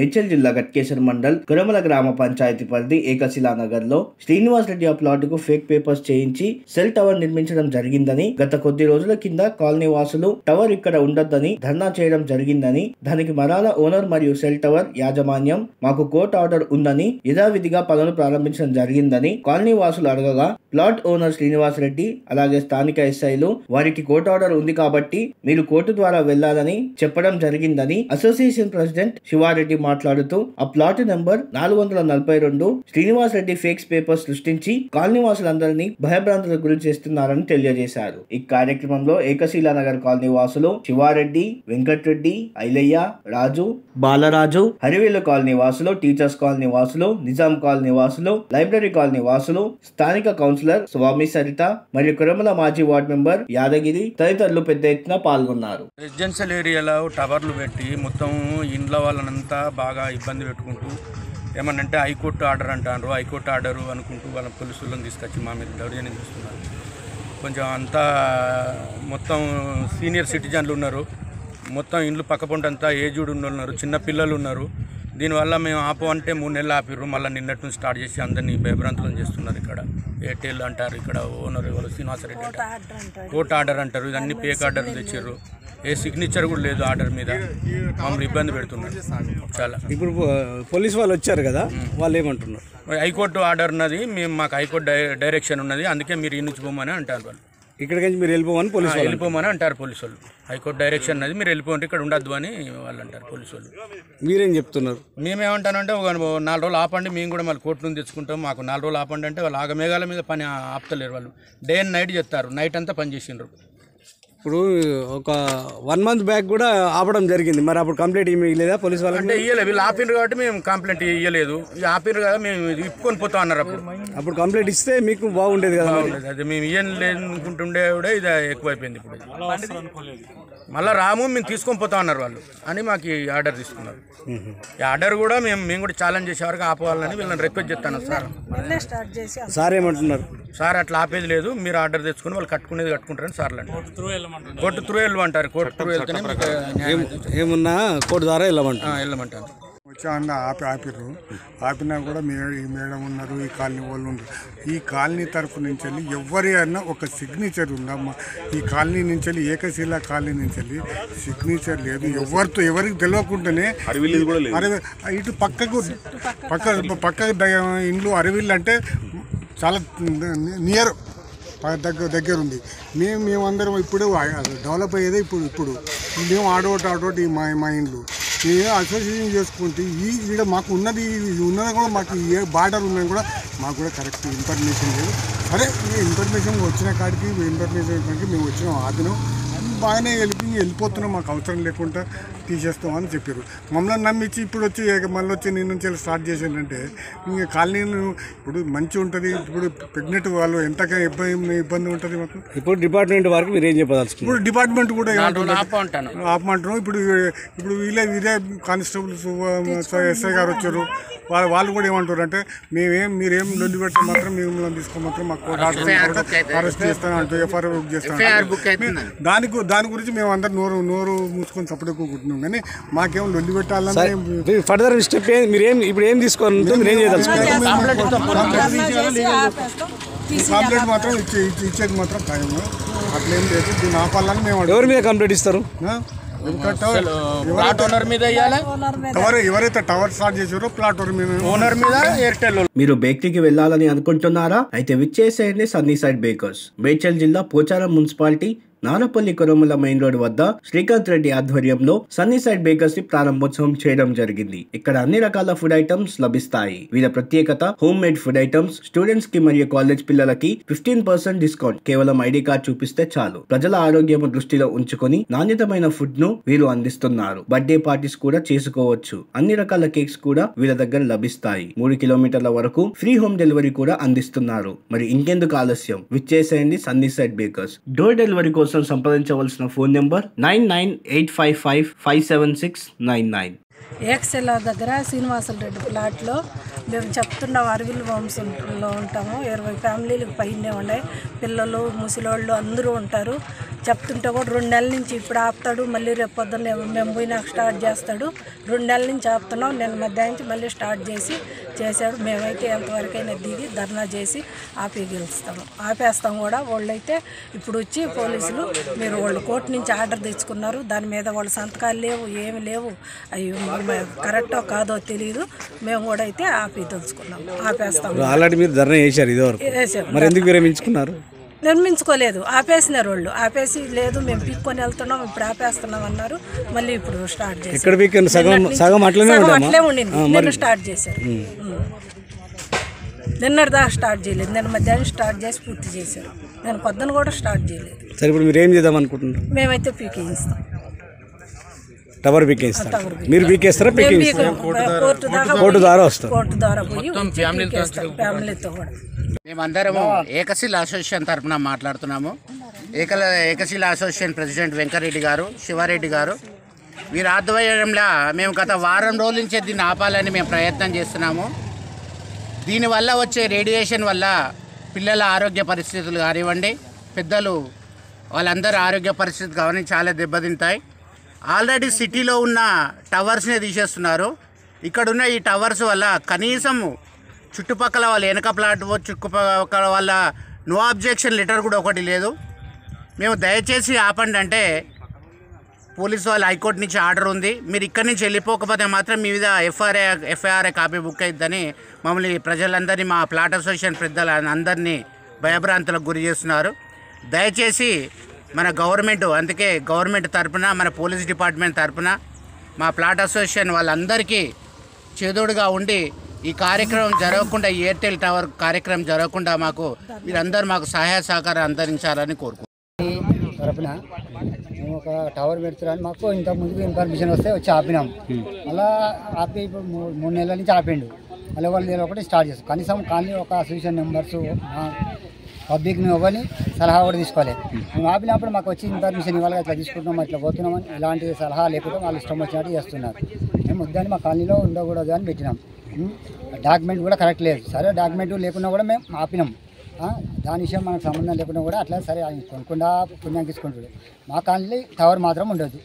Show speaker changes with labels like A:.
A: మేడ్చల్ జిల్లా గట్కేశ్వర్ మండల్ కురమల గ్రామ పంచాయతీ పరిధి ఏకశిలా నగర్లో శ్రీనివాస్ రెడ్డి ఆ ప్లాట్కు ఫేక్ పేపర్స్ చేయించి సెల్ టవర్ నిర్మించడం జరిగిందని గత కొద్ది రోజుల కింద కాలనీ వాసులు టవర్ ఇక్కడ ఉండొద్దని ధర్నా చేయడం జరిగిందని దానికి మరాల ఓనర్ మరియు సెల్ టవర్ యాజమాన్యం మాకు కోర్టు ఆర్డర్ ఉందని యథావిధిగా పనులు ప్రారంభించడం జరిగిందని కాలనీ వాసులు అడగగా ప్లాట్ ఓనర్ శ్రీనివాస్ రెడ్డి అలాగే స్థానిక ఎస్ఐలు వారికి కోర్టు ఆర్డర్ ఉంది కాబట్టి మీరు కోర్టు ద్వారా వెళ్ళాలని చెప్పడం జరిగిందని అసోసియేషన్ ప్రెసిడెంట్ శివారెడ్డి మాట్లాడుతూ ఆ ప్లాట్ నెంబర్ నాలుగు వందల నలభై రెండు శ్రీనివాస్ రెడ్డి ఫేక్స్ పేపర్ సృష్టించి కాలనీవాసులందరినీ భయభ్రాంతులకు గురి చేస్తున్నారని తెలియజేశారు. ఈ కార్యక్రమంలో ఏకశీలా నగర్ కాలనీ వాసులు శివారెడ్డి వెంకట్రెడ్డి ఐలయ్య రాజు బాలరాజు హరివేలు కాలనీ వాసులు టీచర్స్ కాలనీ వాసులు నిజాం కాలనీ వాసులు లైబ్రరీ కాలనీ వాసులు స్థానిక కౌన్సిలర్ స్వామి సరిత మరియు కురమల మాజీ వార్డు మెంబర్ యాదగిరి తదితరులు పెద్ద ఎత్తున పాల్గొన్నారు.
B: రెసిడెన్షియల్ ఏరియాలో టవర్లు పెట్టి మొత్తం ఇండ్ల వాళ్ళనంతా బాగా ఇబ్బంది పెట్టుకుంటూ ఏమనంటే హైకోర్టు ఆర్డర్ అంటారు హైకోర్టు ఆర్డర్ అనుకుంటూ వాళ్ళ పోలీసులను తీసుకొచ్చి మా మీద దౌర్జన్యం చేస్తున్నారు. కొంచెం అంతా మొత్తం సీనియర్ సిటిజన్లు ఉన్నారు. మొత్తం ఇండ్లు పక్కపొంటంతా ఏజ్డ్ ఉన్నారు. చిన్న పిల్లలు ఉన్నారు. దీనివల్ల మేము ఆపు అంటే మూడు నెలలు ఆపిర్రు. మళ్ళీ నిన్నటి నుంచి స్టార్ట్ చేసి అందరినీ భయభ్రాంతులను చేస్తున్నారు ఇక్కడ. ఎయిర్టెల్ అంటారు ఇక్కడ ఓనర్ ఎవరు? శ్రీనివాసరెడ్డి అంటారు. కోర్టు ఆర్డర్ అంటారు. ఇదన్నీ పేక్ ఆర్డర్ తెచ్చారు ఏ సిగ్నేచర్ కూడా లేదు ఆర్డర్ మీద. మమ్మల్ని ఇబ్బంది పెడుతున్నారు. చాలా.
C: ఇప్పుడు పోలీస్ వాళ్ళు వచ్చారు కదా వాళ్ళు ఏమంటున్నారు?
B: హైకోర్టు ఆర్డర్ ఉన్నది. మేము మాకు హైకోర్టు డై- డైరెక్షన్ ఉన్నది. అందుకే మీరు ఈ నుంచి పోమని అంటారు వాళ్ళు.
C: ఇక్కడికి మీరు వెళ్ళిపోమని పోలీస్ వాళ్ళు
B: వెళ్ళిపోమని అంటారు పోలీసు వాళ్ళు హైకోర్టు డైరెక్షన్ ఉన్నది మీరు వెళ్ళిపోండి ఇక్కడ ఉండద్దు అని వాళ్ళు అంటారు పోలీసు వాళ్ళు
C: మీరేం చెప్తున్నారు?
B: మేమేమంటానంటే ఒక నాలుగు రోజులు ఆపండి మేము కూడా మళ్ళీ కోర్టు నుంచి తెచ్చుకుంటాం మాకు నాలుగు రోజులు ఆపండి అంటే వాళ్ళు ఆగమేఘాల మీద పని ఆపుతలేరు వాళ్ళు. డే అండ్ నైట్ చెప్తారు నైట్ అంతా పని చేసిండ్రు.
C: ఇప్పుడు ఒక వన్ మంత్ బ్యాక్ కూడా ఆపడం జరిగింది. మరి అప్పుడు కంప్లైంట్ ఏమి లేదా పోలీస్ వాళ్ళకి?
B: అంటే ఇయ్యలేదు వీళ్ళు ఆపినారు కాబట్టి మేము కంప్లైంట్ ఇక ఆపినారు కదా మేము ఇది ఇప్పుకొని పోతాం అన్నారు అప్పుడు.
C: అప్పుడు కంప్లైంట్ ఇస్తే మీకు బాగుండేది కదా.
B: అది మేము ఇయ్యని లేనుకుంటుండే కూడా ఇది ఎక్కువైపోయింది ఇప్పుడు. మళ్ళా రాము మేము తీసుకొని పోతాం అన్నారు వాళ్ళు. అని మాకు ఈ ఆర్డర్ తీసుకున్నారు. ఈ ఆర్డర్ కూడా మేము మేము కూడా ఛాలెంజ్ చేసే వరకు ఆపవాలని వీళ్ళని రిక్వెస్ట్ చేస్తాను సార్.
C: సార్ ఏమంటున్నారు?
B: సార్ అట్లా ఆపేది లేదు. మీరు ఆర్డర్ తెచ్చుకుని వాళ్ళు కట్టుకునేది కట్టుకుంటారని సార్లు అంటారు. కోర్టు త్రూ వెళ్ళమంటారు. కోర్టు త్రూ వెళ్తేనే.
C: ఏమున్నా కోర్టు ద్వారా వెళ్ళమంటారు.
B: ఆ, వెళ్ళమంటారు.
D: వచ్చి అన్న ఆపి ఆపిర్రు. ఆపినా కూడా మే ఈ మేడం ఉన్నారు ఈ కాలనీ వాళ్ళు ఉన్నారు. ఈ కాలనీ తరఫు నుంచి వెళ్ళి ఎవరి అన్నా ఒక సిగ్నేచర్ ఉందమ్మా ఈ కాలనీ నుంచి వెళ్ళి ఏకశిలా కాలనీ నుంచి వెళ్ళి సిగ్నేచర్ లేదు. ఎవరితో ఎవరికి తెలియకుండానే అరవి ఇటు పక్కకు పక్క పక్క ఇండ్లు అరవిల్లు అంటే చాలా నియర్ దగ్గర దగ్గర ఉంది మేము మేమందరం ఇప్పుడు డెవలప్ అయ్యేదే ఇప్పుడు ఇప్పుడు. మేము ఆడోటి ఆడోటి మా మా ఇండ్లు. మేము అసోసియేషన్ చేసుకుంటే ఈ ఇక్కడ మాకు ఉన్నది ఉన్నది కూడా మాకు ఏ బార్డర్ ఉన్నది కూడా మాకు కూడా కరెక్ట్ ఇన్ఫర్మేషన్ లేదు. సరే ఈ ఇన్ఫర్మేషన్ వచ్చిన కాడికి ఇన్ఫర్మేషన్ కాడికి మేము వచ్చినాం ఆదినం బాగానే వెళ్ళి వెళ్ళిపోతున్నాం మాకు అవసరం లేకుండా తీసేస్తాం అని చెప్పారు. మమ్మల్ని నమ్మించి ఇప్పుడు వచ్చి మళ్ళీ వచ్చి నేను నుంచి స్టార్ట్ చేసిందంటే ఇంకా కాలనీలు ఇప్పుడు మంచి ఉంటుంది ఇప్పుడు ప్రెగ్నెంట్ వాళ్ళు ఎంతగా ఇబ్బంది ఇబ్బంది ఉంటుంది మాకు?
C: ఇప్పుడు డిపార్ట్మెంట్ వారికి మీరు ఏం చెప్పదలుచుకున్నారు?
D: ఇప్పుడు డిపార్ట్మెంట్ కూడా ఏమంటుంది?
B: ఆప అంటాను
D: ఆపమంటున్నాం ఇప్పుడు ఇప్పుడు వీళ్ళే వీరే కానిస్టేబుల్స్ ఎస్ఐ గారు వచ్చారు. వాళ్ళు వాళ్ళు కూడా ఏమంటారు అంటే మేమేం మీరేం లొల్లి పెడితే మాత్రం మిమ్మల్ని తీసుకో మాత్రం మాకు అరెస్ట్ చేస్తాను అంటూ ఎఫ్ఐఆర్ బుక్ చేస్తాను. దాని గు- దాని గురించి మేము అందరు నోరు నోరు మూసుకొని సపడెక్కుకుంటున్నాం కానీ మాకేం లొల్లి పెట్టాలని
C: ఫర్దర్ స్టెప్ ఏం మీరు ఏం ఇప్పుడు ఏం తీసుకోవాలి?
D: కాంప్లైంట్ మాత్రం ఇచ్చే ఇచ్చే- ఇచ్చేది మాత్రం ఖాయం అట్లేం లేదు. దీన్ని ఆపాలని మేము
C: ఎవరి మీద కంప్లైంట్ ఇస్తారు?
D: ఎవరైతే టవర్ స్టార్ట్ చేసారో ప్లాట్
B: ఓనర్ మీద. ఎయిర్టెల్
A: మీరు బేకరీకి వెళ్ళాలని అనుకుంటున్నారా? అయితే విచ్చేసేయండి సన్నీ సైడ్ బేకర్స్. మేడ్చల్ జిల్లా Pocharam municipality Narapalli Korremula main road వద్ద శ్రీకాంత్ రెడ్డి ఆధ్వర్యంలో సన్నీ సైడ్ బేకర్స్ని ప్రారంభోత్సవం చేయడం జరిగింది. ఇక్కడ అన్ని రకాల ఫుడ్ ఐటమ్స్ లభిస్తాయి. వీళ్ళ ప్రత్యేకత హోమ్ మేడ్ ఫుడ్ ఐటమ్స్ స్టూడెంట్స్కి మరియు కాలేజ్ పిల్లలకి ఫిఫ్టీన్ పర్సెంట్ డిస్కౌంట్. కేవలం ఐడి కార్డ్ చూపిస్తే చాలు. ప్రజల ఆరోగ్యం దృష్టిలో ఉంచుకొని నాణ్యతమైన ఫుడ్ను వీరు అందిస్తున్నారు. బర్త్డే పార్టీస్ కూడా చేసుకోవచ్చు. అన్ని రకాల కేక్స్ కూడా వీళ్ళ దగ్గర లభిస్తాయి. మూడు కిలోమీటర్ల వరకు ఫ్రీ హోమ్ డెలివరీ కూడా అందిస్తున్నారు. మరి ఇంకెందుకు ఆలస్యం? విచ్చేసేయండి Sunny Side Bakers. Door delivery కోసం సంప్రదించవలసిన phone number nine nine eight five five five seven six nine nine.
E: ఏక్సెలా దగ్గర శ్రీనివాసుల రెడ్డి ప్లాట్లో మేము చెప్తున్న అరవిల్ వంశంలో ఉంటాము. ఇరవై ఫ్యామిలీలకు పైనే ఉన్నాయి. పిల్లలు ముసలోళ్ళు అందరూ ఉంటారు. చెప్తుంటే కూడా రెండు నెలల నుంచి ఇప్పుడు ఆపుతాడు మళ్ళీ రేపు పొద్దున్న మేము పోయినాక స్టార్ట్ చేస్తాడు. రెండు నెలల నుంచి ఆపుతున్నాం నేను మధ్యాహ్నం నుంచి మళ్ళీ స్టార్ట్ చేసి చేశాడు మేమైతే ఎంతవరకైనా దిగి ధర్నా చేసి ఆపి గెలుస్తాము. ఆపేస్తాం కూడా. వాళ్ళైతే ఇప్పుడు వచ్చి పోలీసులు మీరు వాళ్ళు కోర్టు నుంచి ఆర్డర్ తెచ్చుకున్నారు. దాని మీద వాళ్ళ సంతకాలు లేవు ఏమి లేవు. అవి కరెక్టో కాదో తెలియదు మేము కూడా అయితే ఆపి తెలుసుకున్నాం. ఆపేస్తాం.
C: ఆల్రెడీ మీరు ధర్నా చేశారు ఇదివరకు. మరి ఎందుకు విరమించుకున్నారు?
E: నిర్మించుకోలేదు. ఆపేసినారు వాళ్ళు. ఆపేసి లేదు మేము పీక్కొని వెళ్తున్నాం ఇప్పుడు ఆపేస్తున్నాం అన్నారు. మళ్ళీ ఇప్పుడు స్టార్ట్ చేశారు?
C: సగం- అట్లనే
E: ఉండింది. నిన్న స్టార్ట్ చేశారు. నిన్నటి దాకా స్టార్ట్ చేయలేదు. నిన్న మధ్యాహ్నం స్టార్ట్ చేసి పూర్తి చేశారు. నేను పొద్దున కూడా స్టార్ట్ చేయలేదు.
C: సరే ఇప్పుడు మీరు ఏం చేద్దాం అనుకుంటున్నారు?
E: మేమైతే పీకేయిస్తాం
C: టవర్ పీకేస్తారు
E: టవర్
C: మీరు పీకేస్తారా? పీకేస్తారా
E: పీకే- కోర్టు
C: ద్వారా వస్తారు.
F: మేమందరము ఏకశిల అసోసియేషన్ తరఫున మాట్లాడుతున్నాము. ఏకల ఏకశిల అసోసియేషన్ ప్రెసిడెంట్ వెంకరెడ్డి గారు శివారెడ్డి గారు. వీరి ఆధ్వర్యంలో మేము గత వారం రోజుల నుంచి దీన్ని ఆపాలని మేము ప్రయత్నం చేస్తున్నాము. దీనివల్ల వచ్చే రేడియేషన్ వల్ల పిల్లల ఆరోగ్య పరిస్థితులు కానివ్వండి పెద్దలు వాళ్ళందరి ఆరోగ్య పరిస్థితి కానీ చాలా దెబ్బతింటాయి. ఆల్రెడీ సిటీలో ఉన్న టవర్స్నే తీసేస్తున్నారు. ఇక్కడున్న ఈ టవర్స్ వల్ల కనీసం చుట్టుపక్కల వాళ్ళ వెనక ప్లాట్ చుట్టుపక్కల వాళ్ళ నో అబ్జెక్షన్ లెటర్ కూడా ఒకటి లేదు. మేము దయచేసి ఆపండి అంటే పోలీసు వాళ్ళు హైకోర్టు నుంచి ఆర్డర్ ఉంది. మీరు ఇక్కడి నుంచి వెళ్ళిపోకపోతే మాత్రం మీ మీద ఎఫ్ఐఆర్ ఎఫ్ఐఆర్ఏ కాపీ బుక్ అయిద్దని మమ్మల్ని ప్రజలందరినీ మా ప్లాట్ అసోసియేషన్ పెద్దల అందరినీ భయభ్రాంతులకు గురి చేస్తున్నారు. దయచేసి మన గవర్నమెంట్ అందుకే గవర్నమెంట్ తరపున మన పోలీస్ డిపార్ట్మెంట్ తరపున మా ప్లాట్ అసోసియేషన్ వాళ్ళందరికీ చేదోడుగా ఉండి ఈ కార్యక్రమం జరగకుండా ఈ ఎయిర్టెల్ టవర్ కార్యక్రమం జరగకుండా మాకు మీరందరూ మాకు సహాయ సహకారం అందించాలని కోరుకుంటున్నాను
G: తరపున మేము ఒక టవర్ పెడుతున్నాను మాకు ఇంత ముందుకు ఇన్ఫర్మేషన్ వస్తే వచ్చి ఆపినాం. మళ్ళా ఆపి ఇప్పుడు మూడు నెలల నుంచి ఆపిండు. మళ్ళీ వాళ్ళు ఒకటి స్టార్ట్ చేస్తాం. కనీసం కానీ ఒక అసోసియేషన్ పబ్లిక్ పబ్లిక్ని ఇవ్వని సలహా కూడా తీసుకోవాలి మేము ఆపినప్పుడు మాకు వచ్చి ఇన్ఫర్మేషన్ ఇవ్వాలి ఇట్లా తీసుకుంటున్నాం ఇట్లా పోతున్నామని ఇలాంటి సలహా లేకుండా వాళ్ళు ఇష్టం వచ్చినట్టు చేస్తున్నారు. మేము వద్దని మా కాలనీలో ఉండకూడదు అని పెట్టినాం. డాక్యుమెంట్ కూడా కరెక్ట్ లేదు. సరే డాక్యుమెంట్ లేకుండా కూడా మేము ఆపినాం. దాని విషయం మనకు సంబంధం లేకుండా కూడా అట్లా సరే ఆయన కొనుక్కుండా పుణ్యం తీసుకుంటాడు. మా కాలనీ టవర్ మాత్రం ఉండదు.